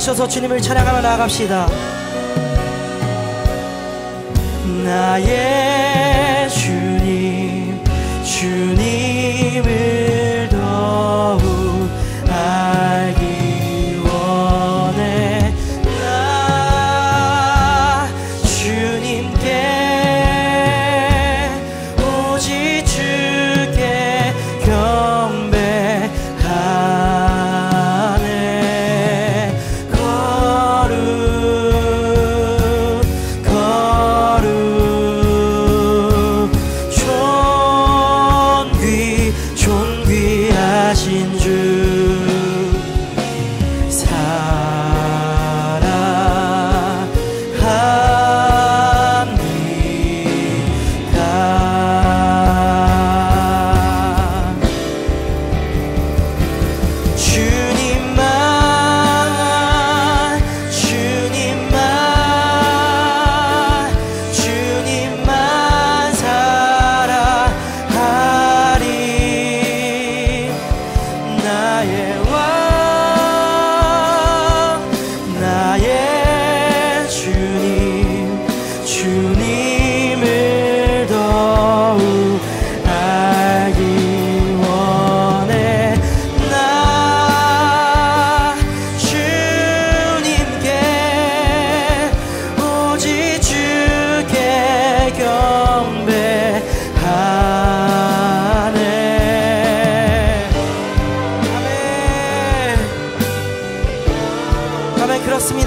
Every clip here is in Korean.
일어나셔서 주님을 찬양하며 나아갑시다. 나의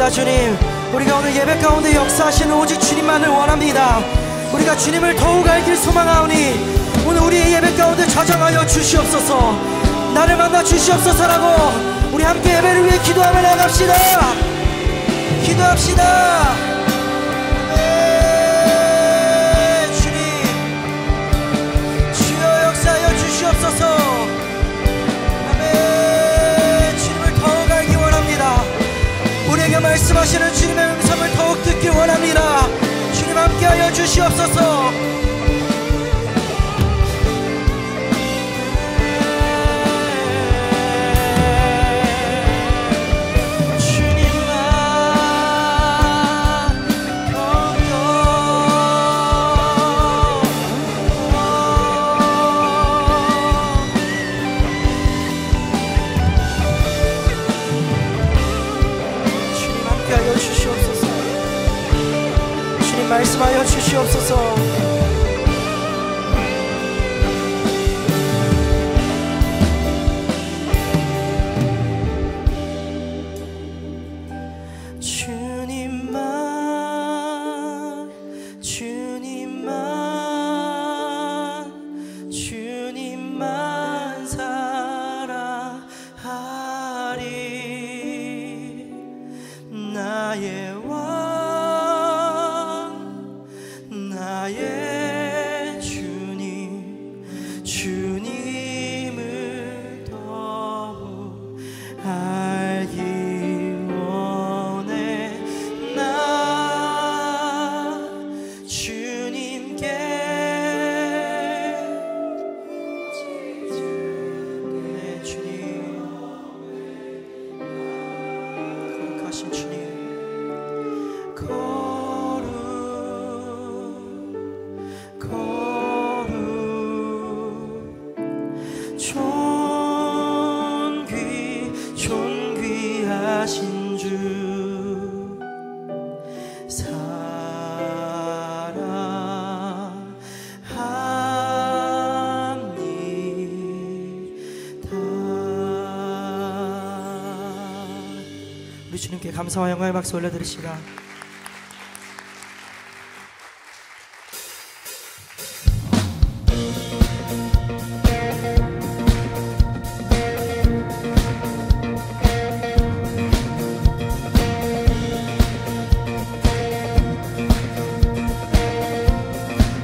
그렇습니다 주님. 우리가 오늘 예배 가운데 역사하시는 오직 주님만을 원합니다. 우리가 주님을 더욱 알길 소망하오니 오늘 우리의 예배 가운데 좌정하여 주시옵소서. 나를 만나 주시옵소서라고 우리 함께 예배를 위해 기도하며 나갑시다. 기도합시다 말씀하시는 주님의 음성을 더욱 듣기 원합니다. 주님 함께하여 주시옵소서 주시옵소서 주님께 감사와 영광의 박수 올려드리시다.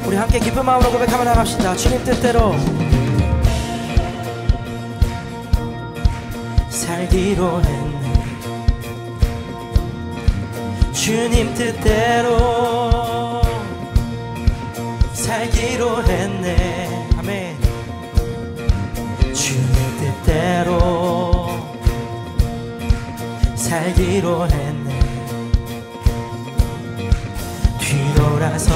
우리 함께 기쁜 마음으로 고백하며 나갑시다. 주님 뜻대로. 살기로 했 주님 뜻대로 살기로 했네. 아멘. 주님 뜻대로 살기로 했네. 뒤돌아서지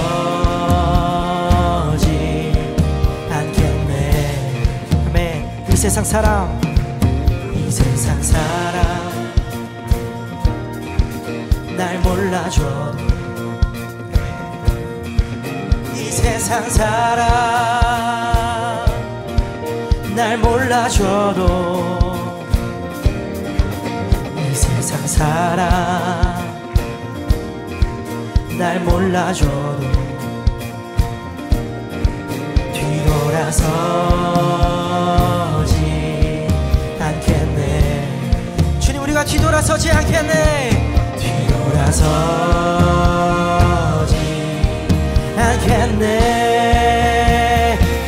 않겠네. 아멘. 이 세상 사람 날 몰라줘도 이 세상 사람 날 몰라줘도 이 세상 사람 날 몰라줘도 뒤돌아서지 않겠네. 주님 우리가 뒤돌아서지 않겠네 뒤돌아서지 않겠네.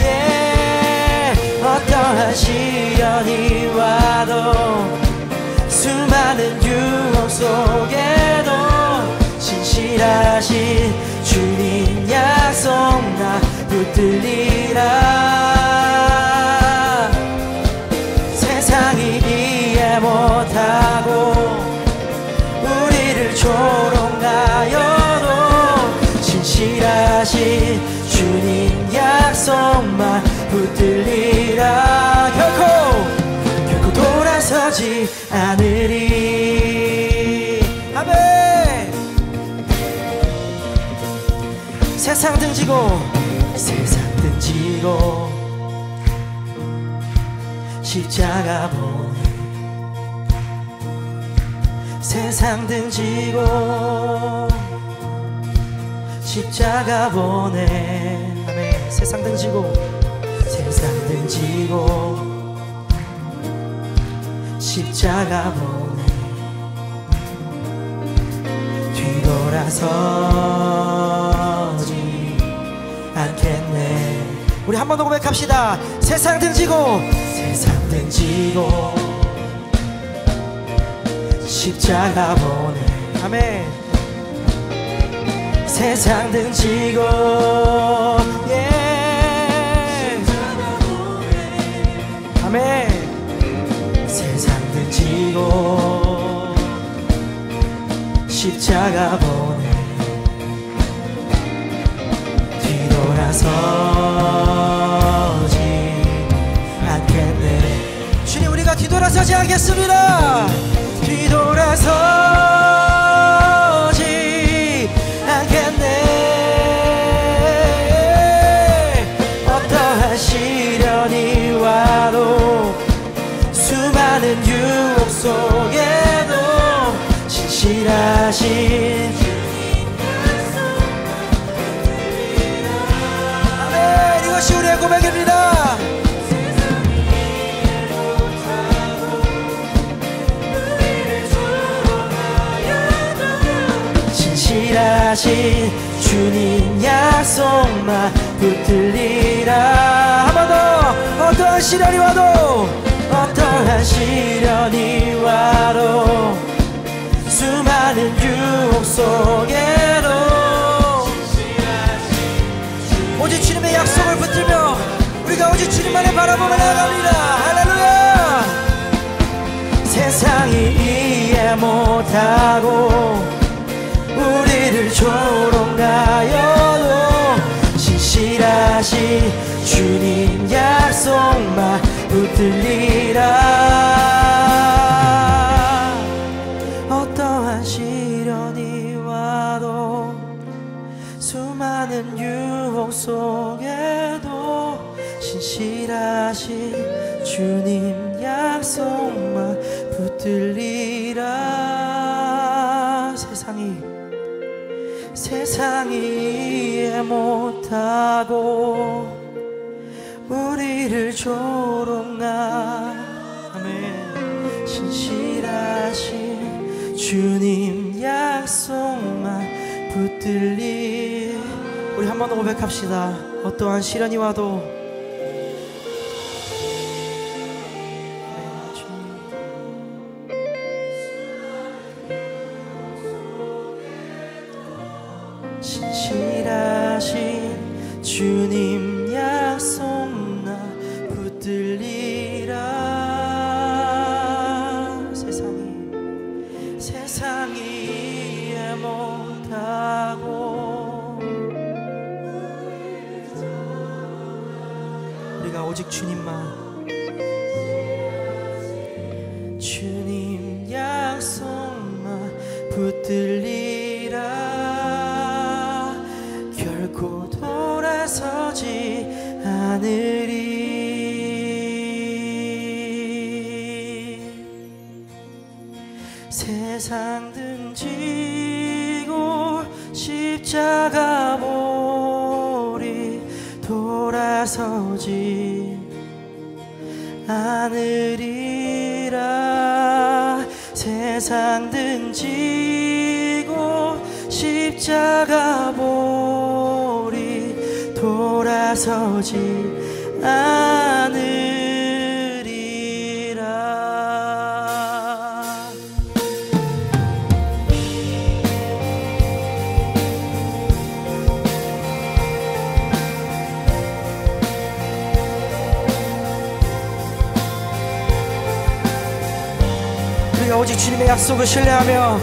예, 어떠한 시련이 와도 수많은 유혹 속에도 신실하신 주님 약속 나 붙들리라 하신 주님 약속만 붙들리라. 결코 결코 돌아서지 않으리. 아멘. 세상 등지고 세상 등지고 십자가 보내 세상 등지고 십자가 보내 아멘. 세상 등지고 세상 등지고. 십자가 보내 뒤돌아서지 않겠네. 우리 한 번 더 고백합시다. 세상 등지고 세상 등지고. 십자가 보내 아멘 세상 등지고 예. 아멘. 세상 등지고 십자가 보내. 우리가 뒤돌아서지 않겠습니다. 뒤돌아서 하신 주님 약속만 붙들리라. 한 번 더. 어떠한 시련이 와도 어떠한 시련이 와도 수많은 유혹 속에도 오직 주님의 약속을 붙들며 우리가 오직 주님만을 바라보며 나아갑니다. 할렐루야! 세상이 이해 못하고 우리를 조롱하여도 신실하신 주님 약속만 붙들리라. 어떠한 시련이 와도 수많은 유혹 속에도 신실하신 주님 약속만 붙들리라 세상이 이해 못하고 우리를 조롱하 아멘. 신실하신 주님 약속만 붙들리. 우리 한 번 더 고백합시다. 어떠한 시련이 와도 돌아서지 않으리라 세상 등지고 십자가 보리 돌아서지 않으리라 오직 주님의 약속을 신뢰하며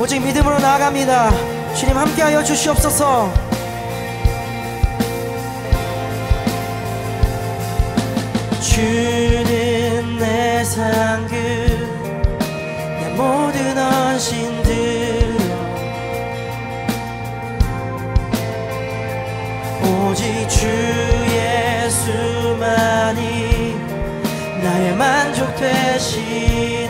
오직 믿음으로 나아갑니다. 주님 함께하여 주시옵소서. 주는 내 상급 내 모든 헌신들 오직 주 예수만이 나의 만족 되시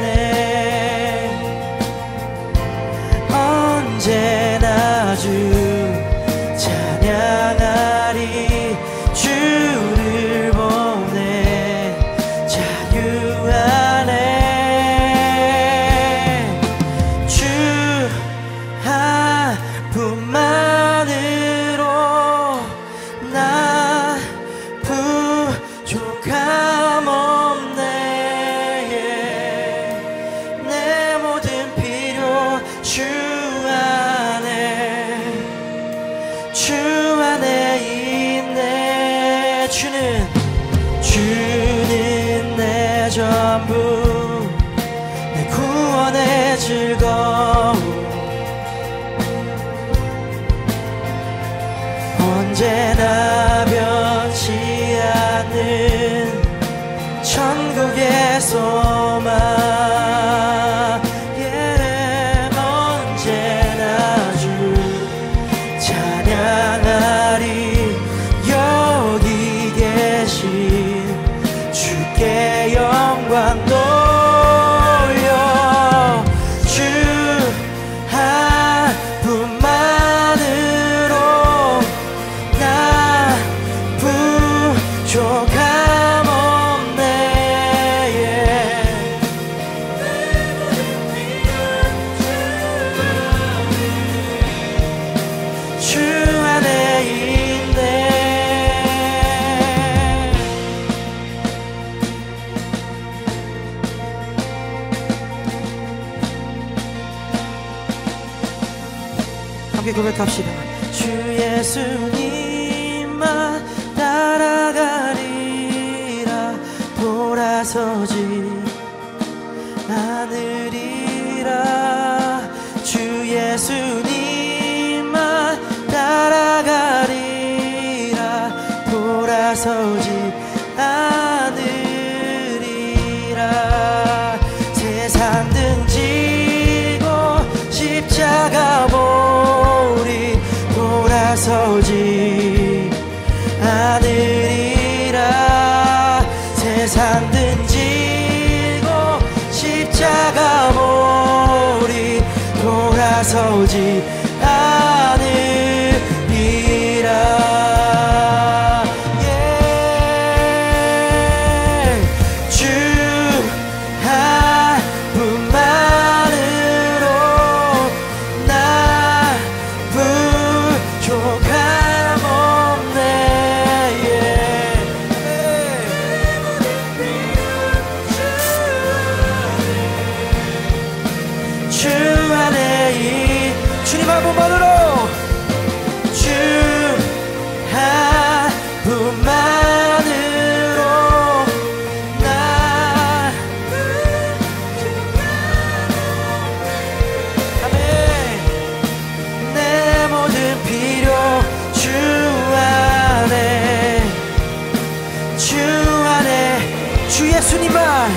주 안에 주 예수님만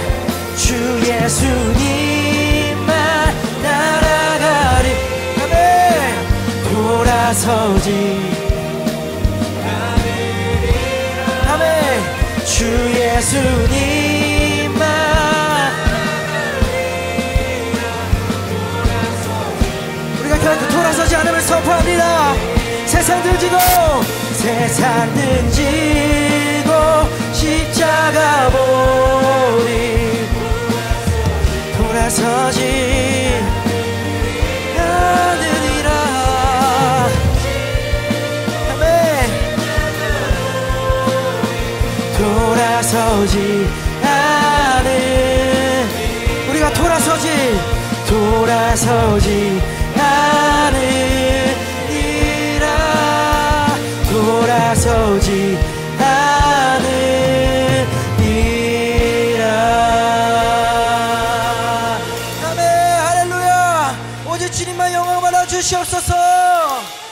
주 예수님만 날아가리. 아멘. 돌아서지. 아멘 주 예수님만 우리가 결코 돌아서지 않음을 선포합니다. 세상 들지도 세상 들지. 십자가 보리 돌아서지 않으리라. 아멘. 돌아서지 않으 우리가 돌아서지 돌아서지 영광 받아 주시옵소서.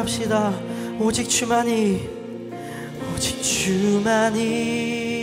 고백합시다. 오직 주만이, 오직 주만이.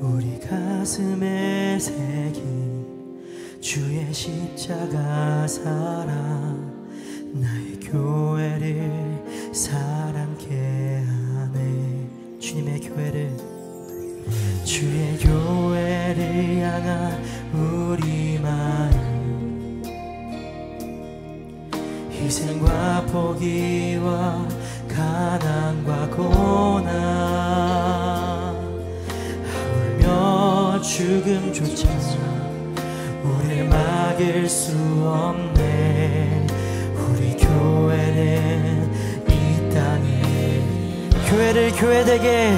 우리 가슴에 새긴 주의 십자가 사랑 나의 교회를 사랑케 하네. 주님의 교회를. 주의 교회를 향한 우리 마음. 희생과 포기와 가난과 고난. 죽음조차 우릴 막을 수 없네. 우리 교회는 이 땅에 교회를 교회되게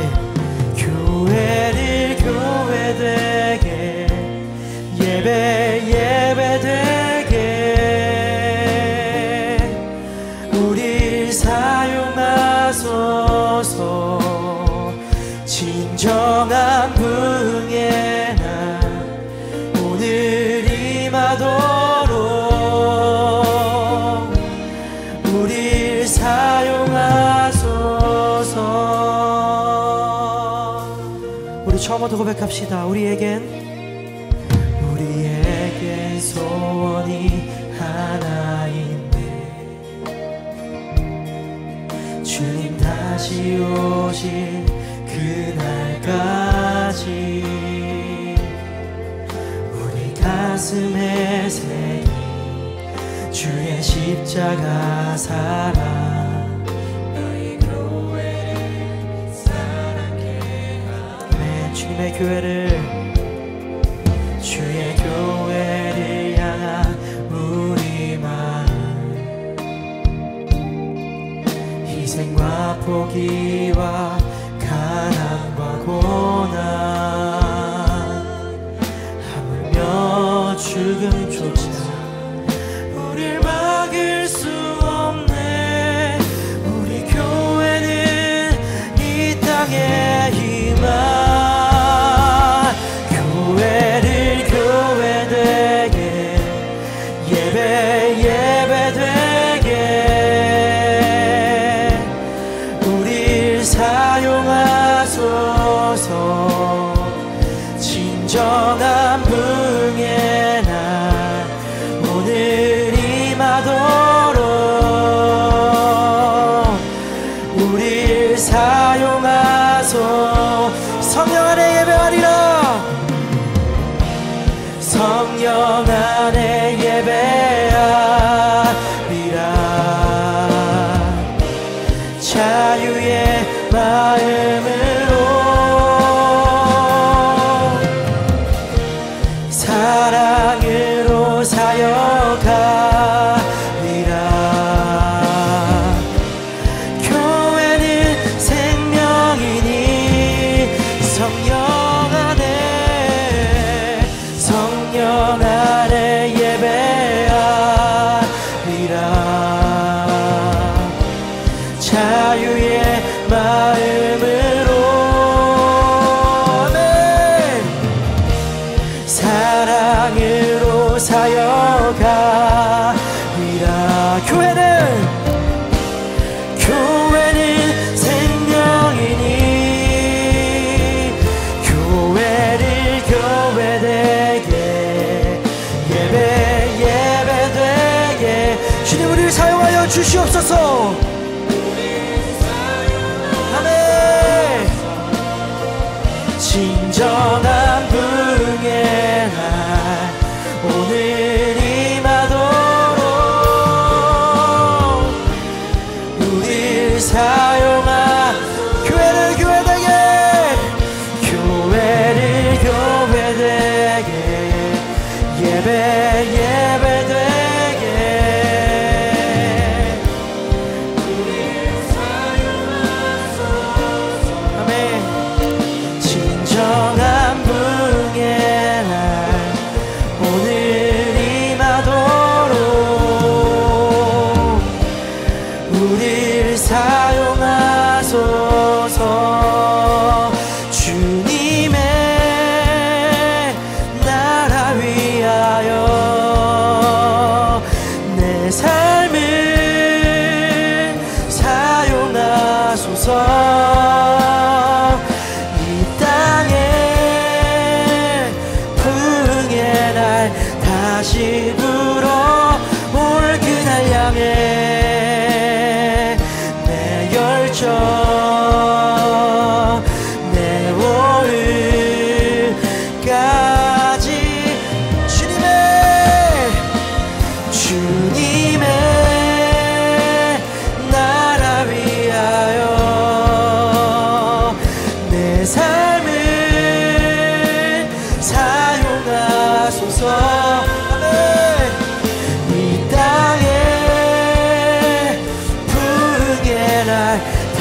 교회를 교회되게 처음부터 고백합시다. 우리에겐 우리에겐 소원이 하나인데 주님 다시 오실 그날까지 우리 가슴에 새긴 주의 십자가 사랑 주의 교회를 주의 교회를 향한 우리 마음 희생과 포기와 가난과 고난 하물며 죽음조차 자유의 마음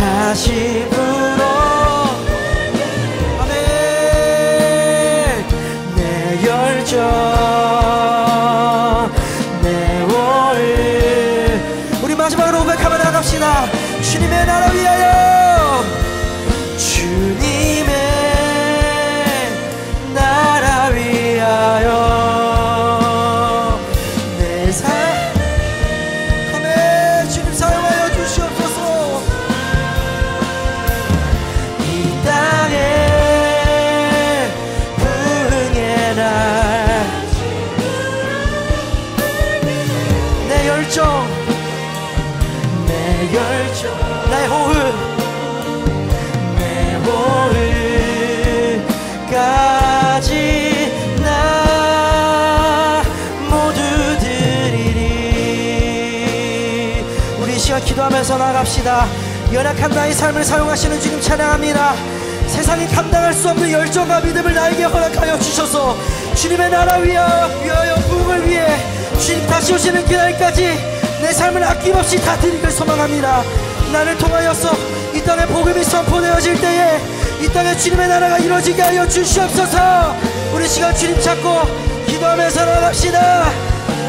다시 불 나갑시다. 연약한 나의 삶을 사용하시는 주님 찬양합니다. 세상이 감당할 수 없는 열정과 믿음을 나에게 허락하여 주셔서 주님의 나라 위하여 위하여 부흥을 위해 주님 다시 오시는 그날까지 내 삶을 아낌없이 다 드리길 소망합니다. 나를 통하여서 이 땅에 복음이 선포되어질 때에 이 땅에 주님의 나라가 이루어지게 하여 주시옵소서. 우리 시간 주님 찾고 기도하면서 나갑시다.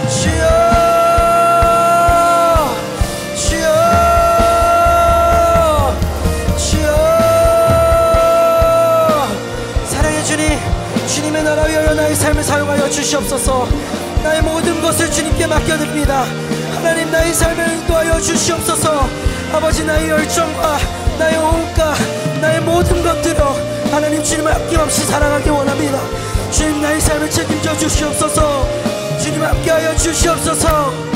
주여 주여 나라 위하여 나의 삶을 사용하여 주시옵소서. 나의 모든 것을 주님께 맡겨드립니다. 하나님 나의 삶을 인도하여 주시옵소서. 아버지 나의 열정과 나의 호흡과 나의 모든 것들로 하나님 주님을 아낌없이 사랑하기 원합니다. 주님 나의 삶을 책임져 주시옵소서. 주님 함께하여 주시옵소서